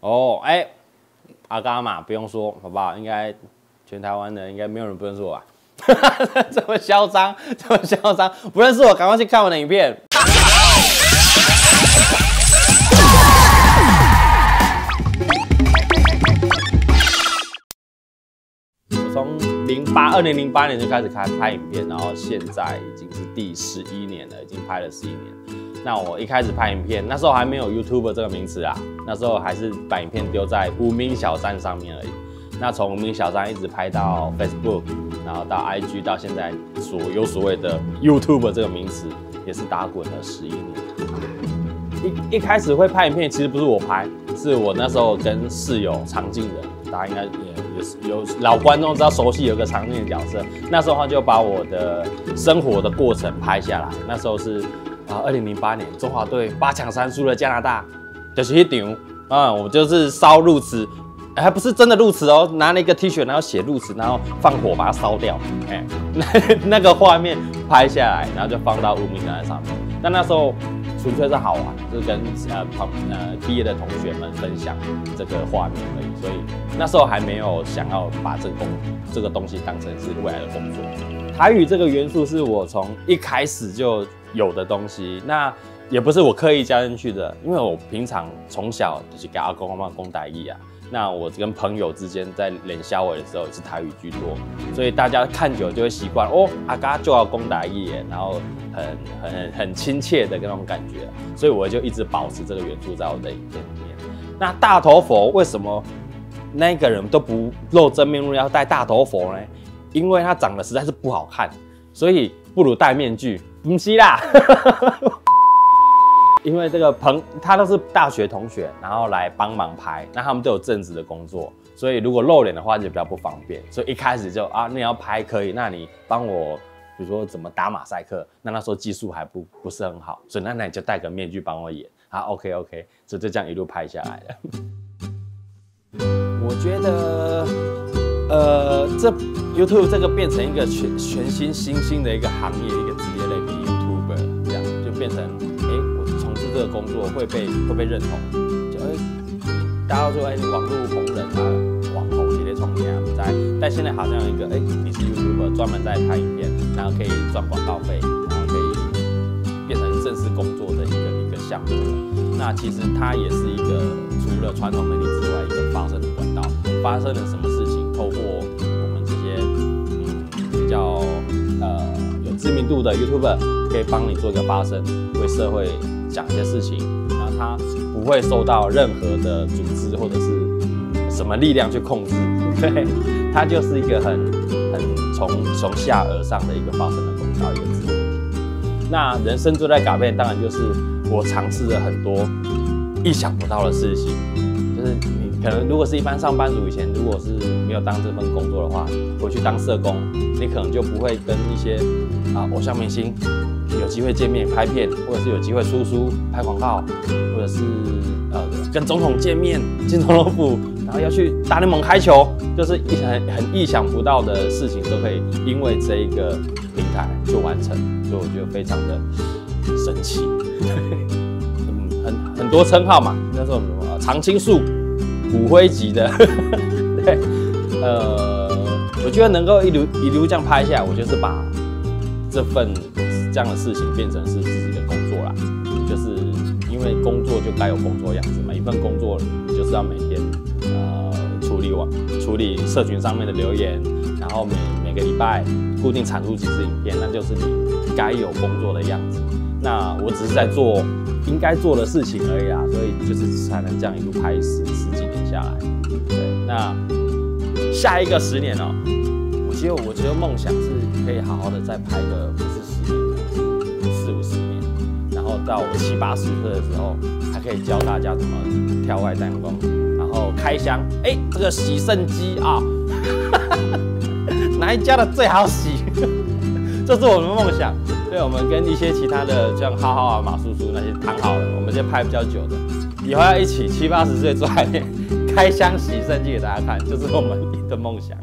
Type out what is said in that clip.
哦，哎，阿嘎嘛，不用说，好不好？应该全台湾的应该没有人不认识我吧？这么嚣张，这么嚣张，不认识我，赶快去看我的影片。我从零八二零零八年就开始开拍影片，然后现在已经是第十一年了，已经拍了十一年。那我一开始拍影片，那时候还没有 YouTube 这个名词啊，那时候还是把影片丢在无名小站上面而已。那从无名小站一直拍到 Facebook，然后到 IG，到现在所有所谓的 YouTube 这个名词，也是打滚了十一年。一一开始会拍影片，其实不是我拍，是我那时候跟室友常进人，大家应该也有有老观众知道熟悉有个常进的角色，那时候他就把我的生活的过程拍下来，那时候是。啊，二零零八年中华队八强三输了加拿大，就是一场啊，我就是烧入池，还不是真的入池哦，拿了一个 T 恤，然后写入池，然后放火把它烧掉，哎，那 那个画面拍下来，然后就放到无名在上面。但那时候纯粹是好玩，就是跟呃旁呃毕业的同学们分享这个画面而已，所以那时候还没有想要把这个工这个东西当成是未来的工作。台语这个元素是我从一开始就。有的东西，那也不是我刻意加进去的，因为我平常从小就是给阿公阿妈讲台语啊。那我跟朋友之间在练小尾的时候是台语居多，所以大家看久就会习惯哦，阿嘎就要讲台语，然后很很很亲切的那种感觉，所以我就一直保持这个元素在我的影片里面。那大头佛为什么那个人都不露真面目要戴大头佛呢？因为他长得实在是不好看，所以不如戴面具。不是啦，因为这个朋他都是大学同学，然后来帮忙拍，那他们都有正职的工作，所以如果露脸的话就比较不方便，所以一开始就啊，你要拍可以，那你帮我，比如说怎么打马赛克，那那时候技术还不不是很好，所以那那你就戴个面具帮我演，啊，OK OK，就就这样一路拍下来的。我觉得。呃，这 YouTube 这个变成一个全全新新兴的一个行业，一个职业类别工作会被会被认同，就哎，大家都说，哎，网络红人啊，网红这些创业啊，在，但现在好像有一个，哎，你是 YouTuber，专门在拍影片，然后可以赚广告费，然后可以变成正式工作的一个一个项目了。那其实它也是一个除了传统媒体之外一个发声的管道，发生了什么事度的 YouTuber，可以帮你做一个发声，为社会讲一些事情，那他不会受到任何的组织或者是什么力量去控制，对，他就是一个很很从从下而上的一个发声的管道，一个自媒体。那人生就在改变，当然就是我尝试了很多意想不到的事情，就是你。可能如果是一般上班族，以前如果是没有当这份工作的话，回去当社工，你可能就不会跟一些啊偶像明星有机会见面拍片，或者是有机会出书拍广告，或者是呃跟总统见面进总统府，然后要去大联盟开球，就是一很很意想不到的事情都可以因为这一个平台就完成，所以我觉得非常的神奇。很很多称号嘛，那时候什么常青树。骨灰级的，对，呃，我觉得能够一路一路这样拍下来，我就是把这份这样的事情变成是自己的工作啦。就是因为工作就该有工作样子嘛，一份工作就是要每天呃处理网处理社群上面的留言，然后每每个礼拜固定产出几支影片，那就是你该有工作的样子。那我只是在做应该做的事情而已啊，所以就是才能这样一路拍十十几年下来。对，那下一个十年哦，我其实我觉得梦想是可以好好的再拍个不是十年，四五十年，然后到七八十岁的时候，还可以教大家怎么跳外弹弓，然后开箱，哎，这个洗肾机啊，哪一家的最好洗？这是我们的梦想。对，我们跟一些其他的像浩浩啊、马叔叔那些谈好了，我们先拍比较久的，以后要一起七八十岁坐在开箱洗肾机给大家看，就是我们的梦想。